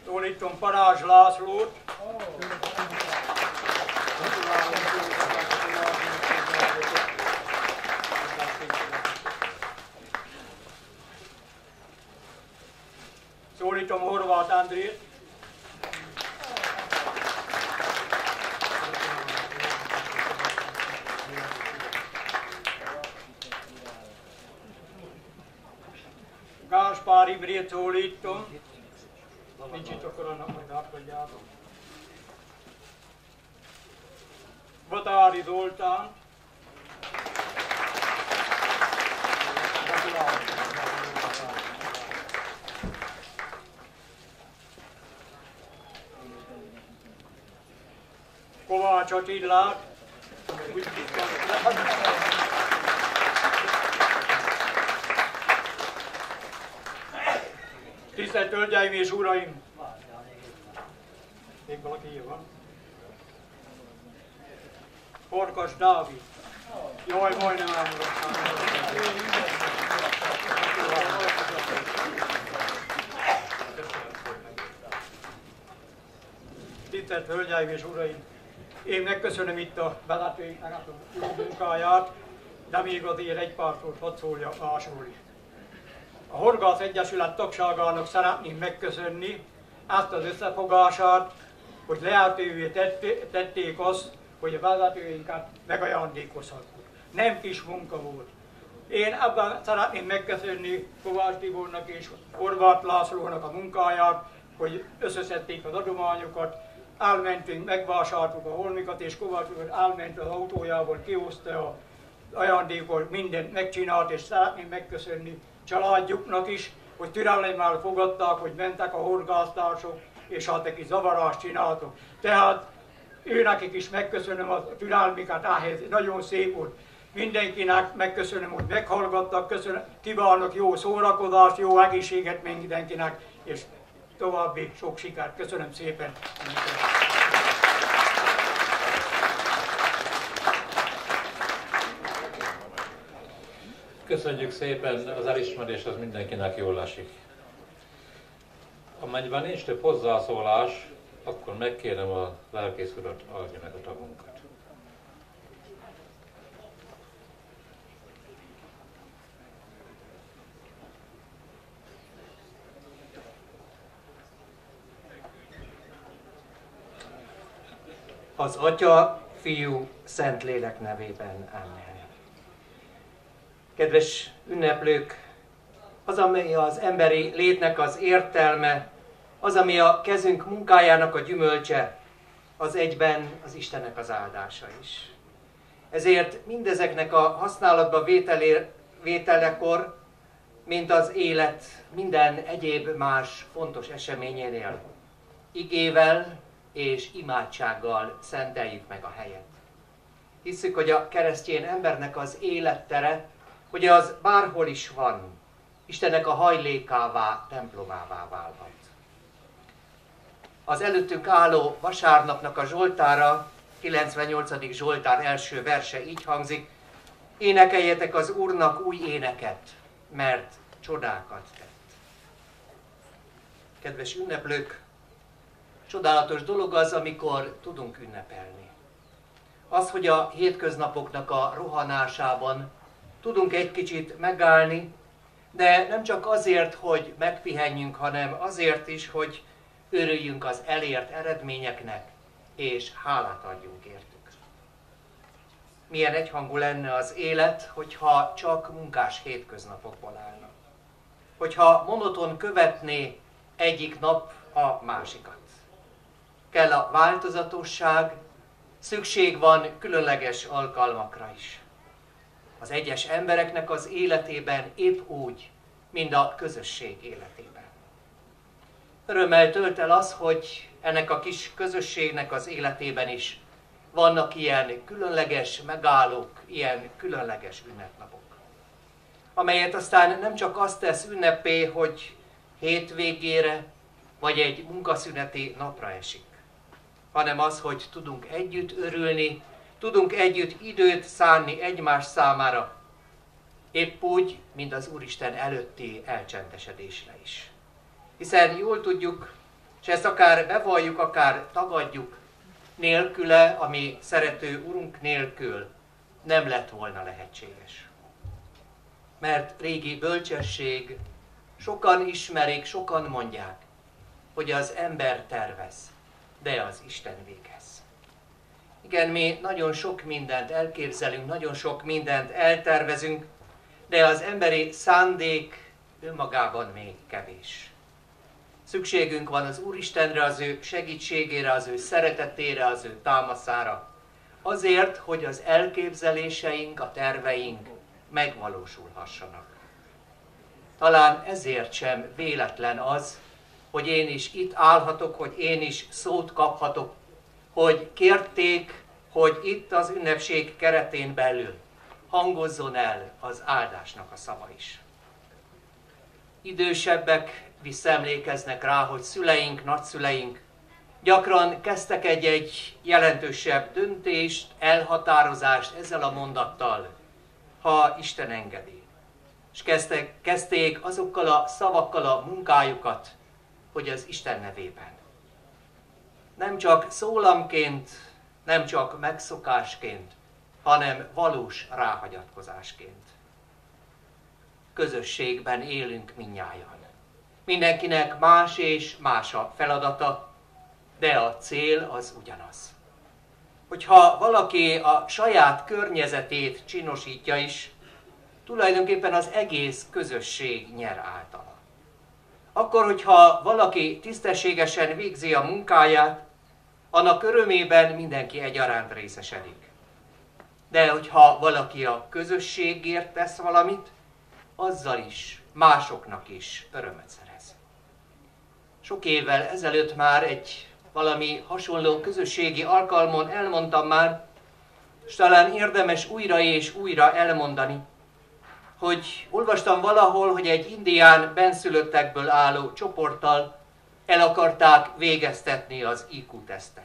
Szólítom Parázs Lászlót. Attillát, Tisztelt Hölgyeim és Uraim! Még valaki hier van? Farkas Dávid. Jaj, majdnem elmulasztottam. Tisztelt Hölgyeim és Uraim! Én megköszönöm itt a vezetőinknek a munkáját, de még azért egy pár szót hadd szólja máshol is. A Horgász Egyesület tagságának szeretném megköszönni ezt az összefogását, hogy lehetővé tették azt, hogy a vezetőinket megajándékozhatjuk. Nem kis munka volt. Én ebben szeretném megköszönni Kovács Tibornak és Horváth Lászlónak a munkáját, hogy összeszedték az adományokat, elmentünk, megvásároltuk a holmikat, és Kovács úr elment az autójával, kihozta a ajándékot, mindent megcsinált, és szeretném megköszönni családjuknak is, hogy türelemmel fogadták, hogy mentek a horgásztársak, és hát egy zavarást csináltok. Tehát ő is megköszönöm a türelmiket, ehhez nagyon szép volt. Mindenkinek megköszönöm, hogy meghallgattak, köszönöm, kívánok jó szórakozást, jó egészséget mindenkinek, és további sok sikert. Köszönöm szépen. Köszönjük szépen, az elismerés az mindenkinek jól esik. Amennyiben nincs több hozzászólás, akkor megkérem a lelkész urat, meg a tagunkat. Az Atya, Fiú, Szentlélek nevében. Amen. Kedves ünneplők, az, ami az emberi létnek az értelme, az, ami a kezünk munkájának a gyümölcse, az egyben az Istennek az áldása is. Ezért mindezeknek a használatba vételé, vételekor, mint az élet minden egyéb más fontos eseményénél, igével és imádsággal szenteljük meg a helyet. Hiszük, hogy a keresztény embernek az élettere, hogy az bárhol is van, Istennek a hajlékává, templomává válhat. Az előttünk álló vasárnapnak a Zsoltára, 98. Zsoltár első verse így hangzik, énekeljetek az Úrnak új éneket, mert csodákat tett. Kedves ünneplők, csodálatos dolog az, amikor tudunk ünnepelni. Az, hogy a hétköznapoknak a rohanásában tudunk egy kicsit megállni, de nem csak azért, hogy megpihenjünk, hanem azért is, hogy örüljünk az elért eredményeknek, és hálát adjunk értük. Milyen egyhangú lenne az élet, hogyha csak munkás hétköznapokból állna. Hogyha monoton követné egyik nap a másikat. Kell a változatosság, szükség van különleges alkalmakra is az egyes embereknek az életében épp úgy, mint a közösség életében. Örömmel tölt el az, hogy ennek a kis közösségnek az életében is vannak ilyen különleges megállók, ilyen különleges ünnepnapok, amelyet aztán nem csak azt tesz ünnepé, hogy hétvégére vagy egy munkaszüneti napra esik, hanem az, hogy tudunk együtt örülni tudunk együtt időt szánni egymás számára, épp úgy, mint az Úristen előtti elcsendesedésre is. Hiszen jól tudjuk, és ezt akár bevalljuk, akár tagadjuk, nélküle, ami szerető Urunk nélkül nem lett volna lehetséges. Mert régi bölcsesség, sokan ismerik, sokan mondják, hogy az ember tervez, de az Isten vége. Igen, mi nagyon sok mindent elképzelünk, nagyon sok mindent eltervezünk, de az emberi szándék önmagában még kevés. Szükségünk van az Úristenre, az ő segítségére, az ő szeretetére, az ő támaszára, azért, hogy az elképzeléseink, a terveink megvalósulhassanak. Talán ezért sem véletlen az, hogy én is itt állhatok, hogy én is szót kaphatok, hogy kérték, hogy itt az ünnepség keretén belül hangozzon el az áldásnak a szava is. Idősebbek visszaemlékeznek rá, hogy szüleink, nagyszüleink gyakran kezdtek egy-egy jelentősebb döntést, elhatározást ezzel a mondattal, ha Isten engedi. És kezdtek, kezdték azokkal a szavakkal a munkájukat, hogy az Isten nevében. Nem csak szólamként, nem csak megszokásként, hanem valós ráhagyatkozásként. Közösségben élünk minnyáján. Mindenkinek más és más a feladata, de a cél az ugyanaz. Hogyha valaki a saját környezetét csinosítja is, tulajdonképpen az egész közösség nyer általa. Akkor, hogyha valaki tisztességesen végzi a munkáját, annak örömében mindenki egyaránt részesedik. De hogyha valaki a közösségért tesz valamit, azzal is, másoknak is örömet szerez. Sok évvel ezelőtt már egy valami hasonló közösségi alkalmon elmondtam már, és talán érdemes újra és újra elmondani, hogy olvastam valahol, hogy egy indián benszülöttekből álló csoporttal el akarták végeztetni az IQ-tesztet.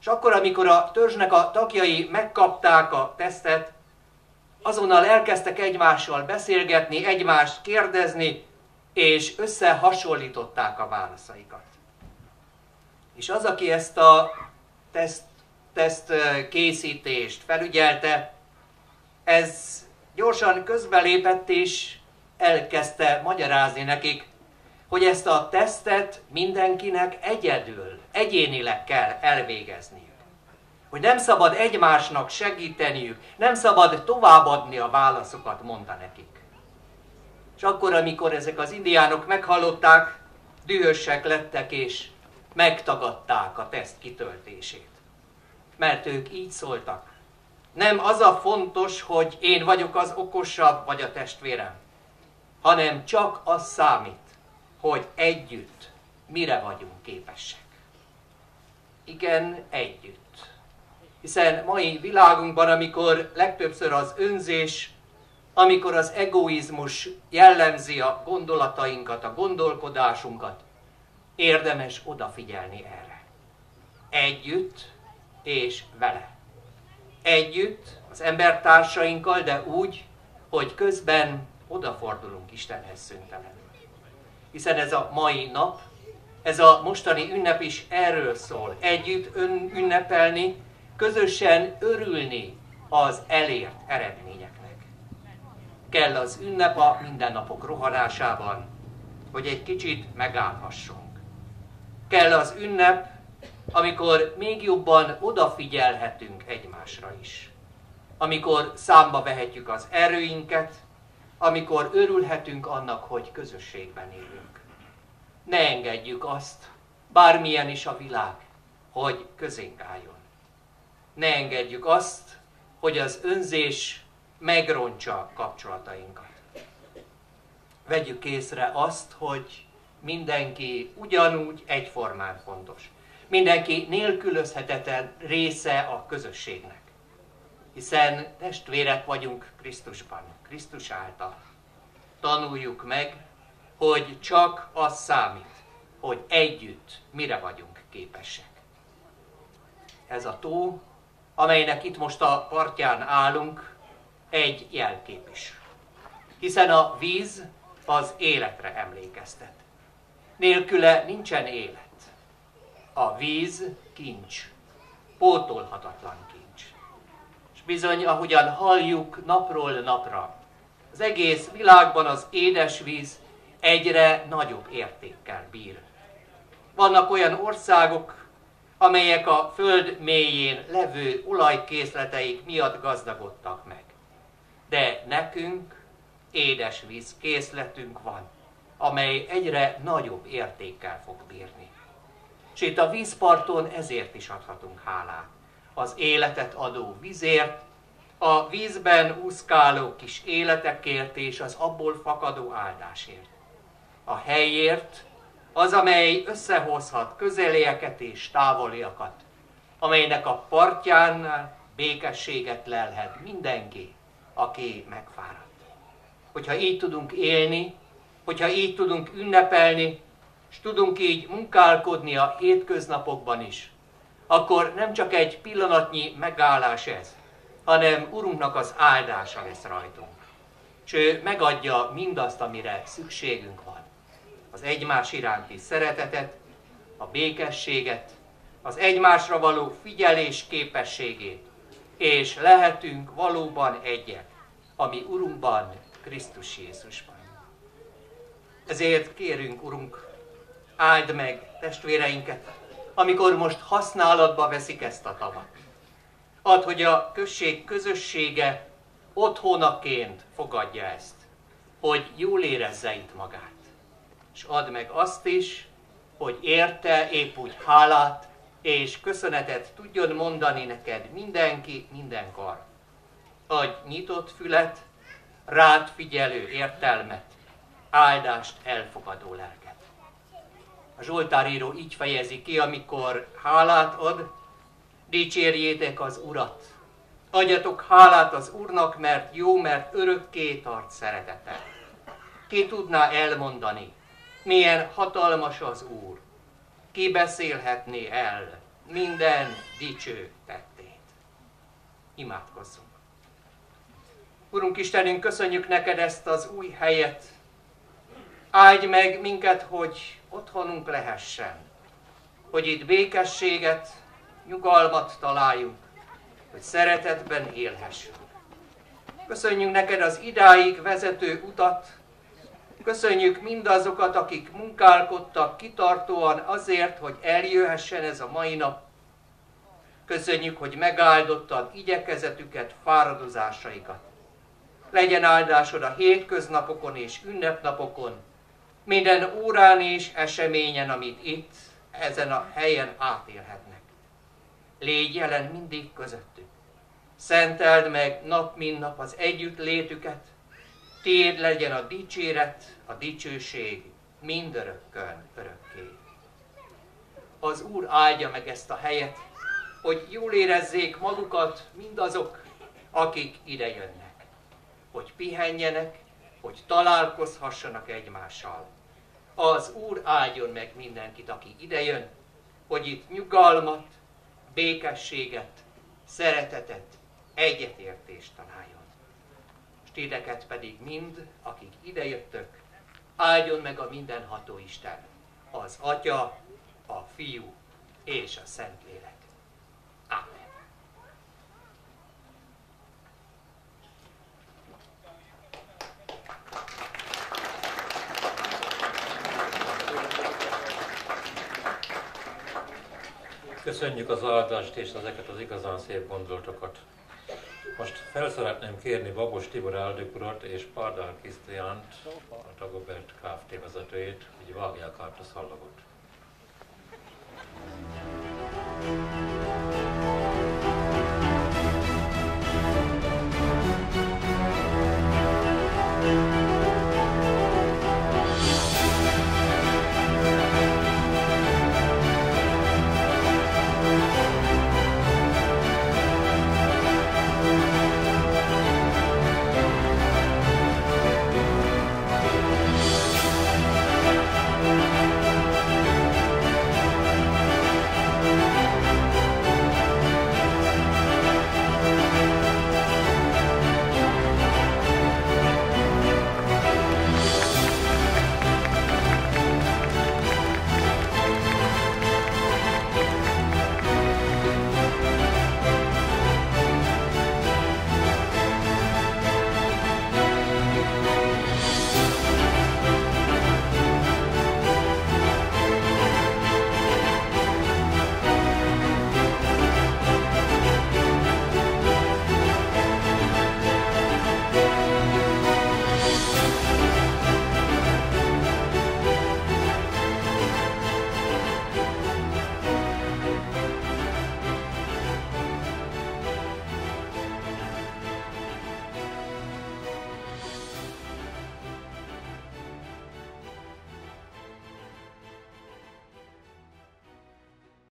És akkor, amikor a törzsnek a tagjai megkapták a tesztet, azonnal elkezdtek egymással beszélgetni, egymást kérdezni, és összehasonlították a válaszaikat. És az, aki ezt a teszt, teszt készítést felügyelte, ez gyorsan közbelépett és elkezdte magyarázni nekik, hogy ezt a tesztet mindenkinek egyedül, egyénileg kell elvégezniük. Hogy nem szabad egymásnak segíteniük, nem szabad továbbadni a válaszokat, mondta nekik. És akkor, amikor ezek az indiánok meghallották, dühösek lettek és megtagadták a teszt kitöltését. Mert ők így szóltak. Nem az a fontos, hogy én vagyok az okosabb, vagy a testvérem, hanem csak az számít, hogy együtt mire vagyunk képesek. Igen, együtt. Hiszen mai világunkban, amikor legtöbbször az önzés, amikor az egoizmus jellemzi a gondolatainkat, a gondolkodásunkat, érdemes odafigyelni erre. Együtt és vele. Együtt az embertársainkkal, de úgy, hogy közben odafordulunk Istenhez szüntelenül. Hiszen ez a mai nap, ez a mostani ünnep is erről szól. Együtt ön ünnepelni, közösen örülni az elért eredményeknek. Kell az ünnep a mindennapok rohanásában, hogy egy kicsit megállhassunk. Kell az ünnep, amikor még jobban odafigyelhetünk egymásra is. Amikor számba vehetjük az erőinket, amikor örülhetünk annak, hogy közösségben élünk. Ne engedjük azt, bármilyen is a világ, hogy közénk álljon. Ne engedjük azt, hogy az önzés megrontsa kapcsolatainkat. Vegyük észre azt, hogy mindenki ugyanúgy egyformán fontos. Mindenki nélkülözhetetlen része a közösségnek. Hiszen testvérek vagyunk Krisztusban, Krisztus által. Tanuljuk meg, hogy csak az számít, hogy együtt mire vagyunk képesek. Ez a tó, amelynek itt most a partján állunk, egy jelkép is. Hiszen a víz az életre emlékeztet. Nélküle nincsen élet. A víz kincs, pótolhatatlan kincs. És bizony, ahogyan halljuk napról napra, az egész világban az édesvíz egyre nagyobb értékkel bír. Vannak olyan országok, amelyek a föld mélyén levő olajkészleteik miatt gazdagodtak meg. De nekünk édesvíz készletünk van amely egyre nagyobb értékkel fog bírni. És itt a vízparton ezért is adhatunk hálát. az életet adó vízért, a vízben úszkáló kis életekért és az abból fakadó áldásért. A helyért, az, amely összehozhat közelieket és távoliakat, amelynek a partján békességet lelhet mindenki, aki megfáradt. Hogyha így tudunk élni, hogyha így tudunk ünnepelni, és tudunk így munkálkodni a hétköznapokban is, akkor nem csak egy pillanatnyi megállás ez, hanem Urunknak az áldása lesz rajtunk. És ő megadja mindazt, amire szükségünk van. Az egymás iránti szeretetet, a békességet, az egymásra való figyelés képességét, és lehetünk valóban egyek, ami Urunkban, Krisztus Jézusban. Ezért kérünk, Urunk, áld meg testvéreinket, amikor most használatba veszik ezt a tavat. Add, hogy a község közössége otthonaként fogadja ezt, hogy jól érezze itt magát. És add meg azt is, hogy érte épp úgy hálát és köszönetet tudjon mondani neked mindenki, mindenkor. Adj nyitott fület, rád figyelő értelmet, áldást elfogadó lelket. A Zsoltáríró így fejezi ki, amikor hálát ad, dicsérjétek az Urat. Adjatok hálát az Úrnak, mert jó, mert örökké tart szeretete. Ki tudná elmondani, milyen hatalmas az Úr? Ki beszélhetné el minden dicső tettét? Imádkozzunk. Urunk Istenünk, köszönjük neked ezt az új helyet. Áldj meg minket, hogy otthonunk lehessen. Hogy itt békességet, nyugalmat találjunk, hogy szeretetben élhessünk. Köszönjük neked az idáig vezető utat, köszönjük mindazokat, akik munkálkodtak kitartóan azért, hogy eljöhessen ez a mai nap. Köszönjük, hogy megáldottad igyekezetüket, fáradozásaikat. Legyen áldásod a hétköznapokon és ünnepnapokon, minden órán és eseményen, amit itt, ezen a helyen átélhetnek légy jelen mindig közöttük. Szenteld meg nap mint nap az együttlétüket, Tiéd legyen a dicséret, a dicsőség mindörökkön örökké. Az Úr áldja meg ezt a helyet, hogy jól érezzék magukat mindazok, akik ide jönnek. Hogy pihenjenek, hogy találkozhassanak egymással. Az Úr áldjon meg mindenkit, aki ide jön, hogy itt nyugalmat, békességet, szeretetet, egyetértést találjon. És titeket pedig mind, akik idejöttök, áldjon meg a mindenható Isten, az Atya, a Fiú és a Szentlélek. Amen. Köszönjük az áldást és ezeket az igazán szép gondolatokat. Most fel szeretném kérni Babos Tibor elnök urat és Pardál Krisztiánt, a Tagobert Kft. vezetőjét, hogy vágják át a szallagot. thank you